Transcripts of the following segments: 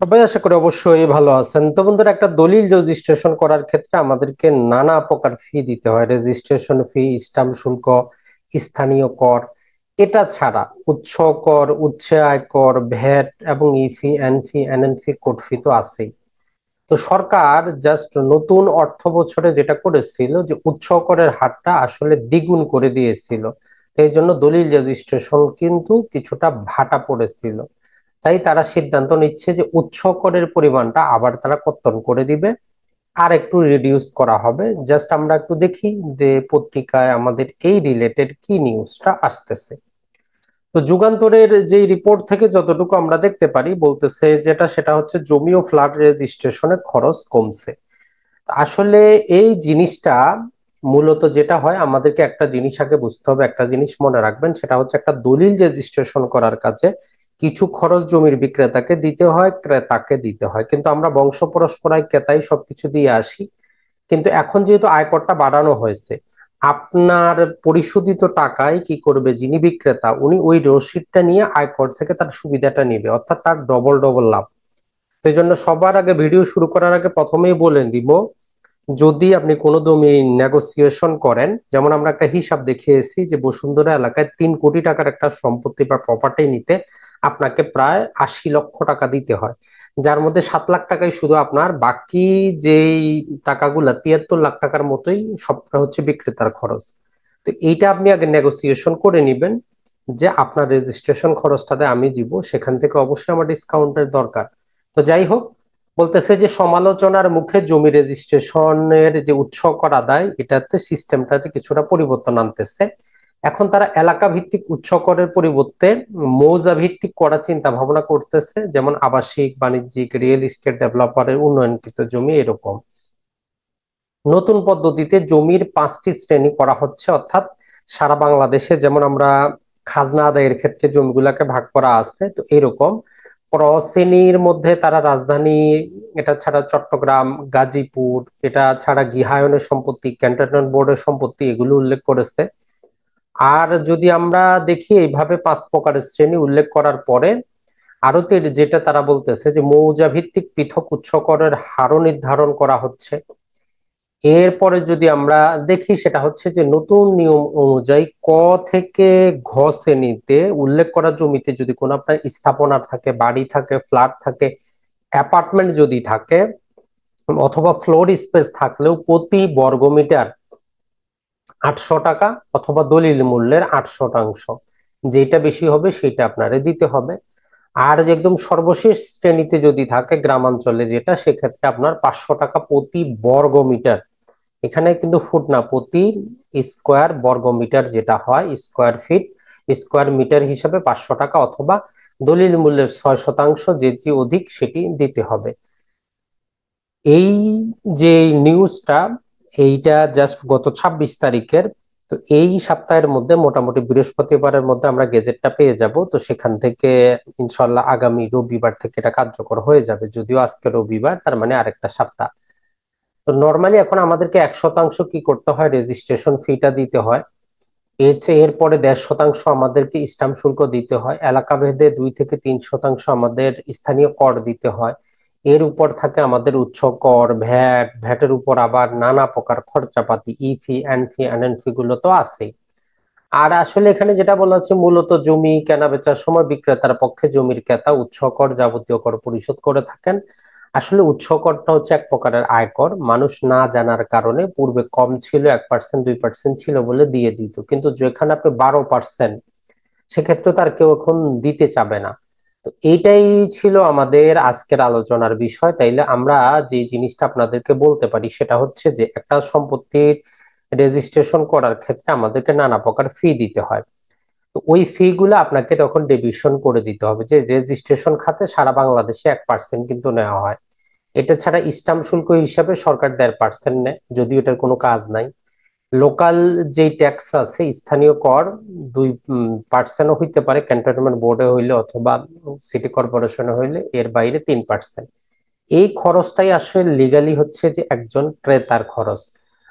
সবাই আশা করি অবশ্যই ভালো আছেন। তো বন্ধুরা, একটা দলিল রেজিস্ট্রেশন করার ক্ষেত্রে আমাদেরকে নানা প্রকার ফি দিতে হয়। রেজিস্ট্রেশন ফি স্টাম্প শুল্ক, স্থানীয় কর, এটা ছাড়া উৎস কর উচ্ছে আয় কর, ভ্যাট এবং E fee N fee N N fee code fee তো আছেই। তো সরকার জাস্ট নতুন অর্থ বছরে যেটা করেছিল যে উৎস করের হারটা আসলে দ্বিগুণ করে দিয়েছিল। এই জন্য দলিল রেজিস্ট্রেশন কিন্তু কিছুটা ভাটা পড়েছিল। তাই তারা সিদ্ধান্ত নিচ্ছে যে উৎস করের পরিমাণটা আবার তারা কর্তন করে দিবে। আর একটু রিডিউস করা হবে। জাস্ট আমরা একটু দেখি যে পত্রিকায় আমাদের এই রিলেটেড কি নিউজটা আসতেছে। তো যুগান্তরের যে রিপোর্ট থেকে যতটুকু আমরা দেখতে পারি, বলতেছে যেটা, সেটা হচ্ছে জমি ও ফ্ল্যাট রেজিস্ট্রেশনের খরচ কমছে। আসলে এই জিনিসটা মূলত যেটা হয়, আমাদেরকে একটা জিনিস আগে বুঝতে হবে, একটা জিনিস মনে রাখবেন, সেটা হচ্ছে একটা দলিল রেজিস্ট্রেশন করার কাজে কিছু খরচ জমির বিক্রেতাকে দিতে হয়, ক্রেতাকে দিতে হয়। কিন্তু আমরা বংশ পরস্পরায় ক্রেতাই সবকিছু দিয়ে আসি। কিন্তু এখন যেহেতু আয়করটা বাড়ানো হয়েছে, আপনার পরিশোধিত টাকায় কি করবে যিনি বিক্রেতা, উনি ওই রসিদটা নিয়ে আয়কর থেকে তার সুবিধাটা নেবে, অর্থাৎ তার ডবল ডবল লাভ। এই জন্য সবার আগে ভিডিও শুরু করার আগে প্রথমেই বলে দিব, যদি আপনি কোনো জমি নেগোসিয়েশন করেন, যেমন আমরা একটা হিসাব দেখিয়েছি যে বসুন্ধরা এলাকায় তিন কোটি টাকার একটা সম্পত্তি বা প্রপার্টি নিতে আপনাকে প্রায় আশি লক্ষ টাকা দিতে হয়। যার মধ্যে সাত লাখ টাকাই শুধু আপনার, বাকি যেই টাকাগুলা তিয়াত্তর লাখ টাকার মতোই সবটা হচ্ছে বিক্রেতার খরচ। তো এইটা আপনি আগে নেগোসিয়েশন করে নিবেন যে আপনার রেজিস্ট্রেশন খরচটাতে আমি দিব, সেখান থেকে অবশ্যই আমার ডিসকাউন্টের দরকার। তো যাই হোক, বলতেছে যে সমালোচনার মুখে জমি রেজিস্ট্রেশনের যে উৎস কর আদায়, এটাতে সিস্টেমটাতে কিছুটা পরিবর্তন আনতেছে। এখন তারা এলাকা ভিত্তিক উৎস করের পরিবর্তে মৌজা ভিত্তিক করার চিন্তা ভাবনা করতেছে, যেমন আবাসিক, বাণিজ্যিক রিয়েল এস্টেট ডেভেলপারের উন্নয়নকৃত জমি এরকম। নতুন পদ্ধতিতে জমির পাঁচটি শ্রেণি করা হচ্ছে, অর্থাৎ সারা বাংলাদেশে যেমন আমরা খাজনা আদায়ের ক্ষেত্রে জমিগুলাকে ভাগ করা আছে, তো এরকম। প্র শ্রেণির মধ্যে তারা রাজধানী, এটা ছাড়া চট্টগ্রাম, গাজীপুর, এটা ছাড়া গৃহায়নের সম্পত্তি ক্যান্টনমেন্ট বোর্ডের সম্পত্তি, এগুলো উল্লেখ করেছে। আর যদি আমরা দেখি এইভাবে পাঁচ প্রকারের শ্রেণি উল্লেখ করার পরে আরতের যেটা তারা বলতেছে যে মৌজা ভিত্তিক পৃথক উৎসকরের হারও নির্ধারণ করা হচ্ছে। এরপরে যদি আমরা দেখি সেটা হচ্ছে যে নতুন নিয়ম অনুযায়ী ক থেকে ঘ শ্রেণীতে উল্লেখ করা জমিতে যদি কোনো আপনার স্থাপনা থাকে, বাড়ি থাকে, ফ্ল্যাট থাকে, অ্যাপার্টমেন্ট যদি থাকে, অথবা ফ্লোর স্পেস থাকলেও প্রতি বর্গমিটার আটশো টাকা অথবা দলিল মূল্যের আট শতাংশ যেটা বেশি হবে সেটা আপনারে দিতে হবে। আর একদম সর্বশেষ শ্রেণীতে যদি থাকে গ্রামাঞ্চলে যেটা, সেক্ষেত্রে আপনার পাঁচশো টাকা প্রতি বর্গ মিটার এখানে কিন্তু ফুট না, প্রতি স্কোয়ার বর্গ মিটার যেটা হয়, স্কোয়ার ফিট, স্কোয়ার মিটার হিসাবে পাঁচশো টাকা অথবা দলিল মূল্যের ছয় শতাংশ যেটি অধিক সেটি দিতে হবে। এই যে নিউজটা এইটা জাস্ট গত ছাব্বিশ তারিখের। তো এই সপ্তাহের মধ্যে মোটামুটি বৃহস্পতিবারের মধ্যে আমরা গেজেটটা পেয়ে যাব। তো সেখান থেকে ইনশাল্লাহ আগামী রবিবার থেকে এটা কার্যকর হয়ে যাবে। যদিও আজকে রবিবার, তার মানে আরেকটা সপ্তাহ। তো নর্মালি এখন আমাদেরকে এক শতাংশ কি করতে হয়? রেজিস্ট্রেশন ফিটা দিতে হয়। এর চেয়ে এরপরে দেড় শতাংশ আমাদেরকে স্টাম্প শুল্ক দিতে হয়। এলাকা ভেদে দুই থেকে তিন শতাংশ আমাদের স্থানীয় কর দিতে হয়। এর উপর থাকে আমাদের উচ্চ কর, ভ্যাট, ভ্যাটের উপর আবার নানা প্রকার খরচাপাতি, E fee, N fee, N N fee গুলো তো আছেই। আর আসলে এখানে যেটা বলা হচ্ছে মূলত জমি কেনা বেচার সময় বিক্রেতার পক্ষে জমির ক্রেতা উচ্চ কর যাবতীয় কর পরিশোধ করে থাকেন। আসলে উচ্চ করটা হচ্ছে এক প্রকারের আয়কর। মানুষ না জানার কারণে পূর্বে কম ছিল, এক পার্সেন্ট দুই পার্সেন্ট ছিল বলে দিয়ে দিত। কিন্তু যেখানে আপনি বারো পার্সেন্ট সেক্ষেত্রে তার কেউ এখন দিতে চাবে না। তো এইটাই ছিল আমাদের আজকের আলোচনার বিষয়। তাইলে আমরা যে জিনিসটা আপনাদেরকে বলতে পারি সেটা হচ্ছে যে একটা সম্পত্তির রেজিস্ট্রেশন করার ক্ষেত্রে আমাদেরকে নানা প্রকার ফি দিতে হয়। তো ওই ফি গুলো আপনাকে তখন ডেভিশন করে দিতে হবে যে রেজিস্ট্রেশন খাতে সারা বাংলাদেশে এক পার্সেন্ট কিন্তু নেওয়া হয়। এটা ছাড়া স্টাম্প শুল্ক হিসাবে সরকার দেড় পার্সেন্ট নেয়, যদিও এটার কোনো কাজ নাই। লোকাল যেই ট্যাক্স আছে, স্থানীয় কর, দুই পার্সেন্টও হইতে পারে ক্যান্টনমেন্ট বোর্ডে হইলে অথবা সিটি কর্পোরেশনে হইলে, এর বাইরে তিন পার্সেন্ট এই খরচটাই আসলে লিগালি হচ্ছে যে একজন ক্রেতার খরচ।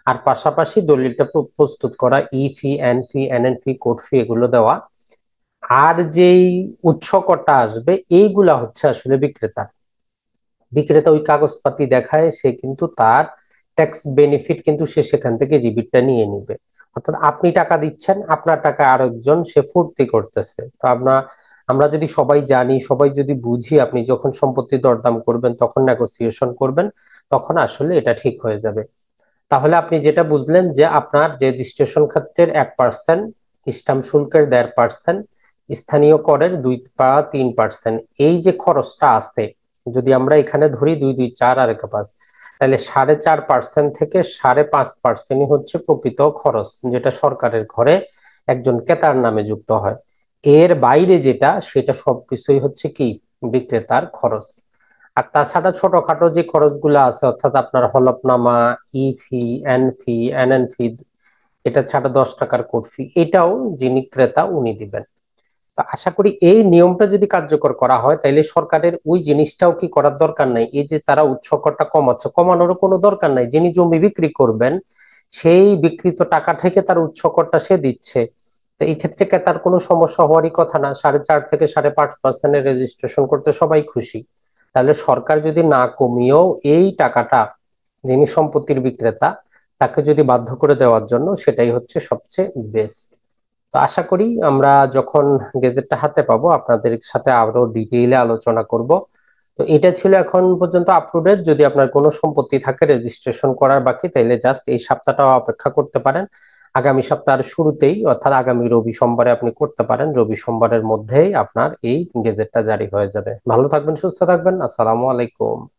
আর পাশাপাশি দলিলটা প্রস্তুত করা, E fee N fee N N fee code fee এগুলো দেওয়া। আর যেই উৎস করটা আসবে, এইগুলা হচ্ছে আসলে বিক্রেতা বিক্রেতা ওই কাগজপাতি দেখায়, সে কিন্তু তার ট্যাক্স বেনিফিট কিন্তু সে সেখান থেকে রিবিটটা নিয়ে নিবে। অর্থাৎ আপনি টাকা দিচ্ছেন, আপনার টাকা আরেকজন সে ফুর্তি করতেছে। তো আমরা আমরা যদি সবাই জানি, সবাই যদি বুঝি আপনি যখন সম্পত্তি দরদাম করবেন, তখন নেগোসিয়েশন করবেন, তখন আসলে এটা ঠিক হয়ে যাবে। তাহলে আপনি যেটা বুঝলেন যে আপনার রেজিস্ট্রেশন খাতের এক পার্সেন্ট স্টাম্প শুল্কের দেড় পার্সেন্ট স্থানীয় করের দুই বা তিন পার্সেন্ট এই যে খরচটা আছে, যদি আমরা এখানে ধরি দুই দুই চার আর এক পাঁচ তাহলে সাড়ে চার পার্সেন্ট থেকে সাড়ে পাঁচ পার্সেন্টই হচ্ছে প্রকৃত খরচ, যেটা সরকারের ঘরে একজন ক্রেতার নামে যুক্ত হয়। এর বাইরে যেটা, সেটা সবকিছুই হচ্ছে কি? বিক্রেতার খরচ। আর তাছাড়া ছোটখাটো যে খরচগুলো আছে, অর্থাৎ আপনার হলফনামা E fee N fee N N fee এটা ছাড়া দশ টাকার কোড ফি, এটাও যিনি ক্রেতা, উনি দিবেন। তো আশা করি এই নিয়মটা যদি কার্যকর করা হয় তাহলে সরকারের ওই জিনিসটাও কি করার দরকার নাই? এই যে তারা উৎসকরটা কমাচ্ছে কমানোর কোনো দরকার নাই। যিনি জমি বিক্রি করবেন, সেই বিকৃত টাকা থেকে তার উৎসকরটা সে দিচ্ছে। তো এই ক্ষেত্রে তার কোনো সমস্যা হওয়ারই কথা না? সাড়ে চার থেকে সাড়ে পাঁচ পার্সেন্টের রেজিস্ট্রেশন করতে সবাই খুশি। তাহলে সরকার যদি না কমিয়েও এই টাকাটা, যিনি সম্পত্তির বিক্রেতা, তাকে যদি বাধ্য করে দেওয়ার জন্য, সেটাই হচ্ছে সবচেয়ে বেস্ট তো আশা করি আমরা যখন গেজেটটা হাতে পাবো, আপনাদের সাথে আরও ডিটেইলে আলোচনা করব। তো এটা ছিল এখন পর্যন্ত আপলোডেড যদি আপনার কোনো সম্পত্তি থাকে রেজিস্ট্রেশন করার বাকি তাহলে জাস্ট এই সপ্তাহটাও অপেক্ষা করতে পারেন। আগামী সপ্তাহের শুরুতেই, অর্থাৎ আগামী রবি সোমবারে আপনি করতে পারেন। রবি সোমবারের মধ্যেই আপনার এই গেজেটটা জারি হয়ে যাবে। ভালো থাকবেন, সুস্থ থাকবেন। আসসালামু আলাইকুম।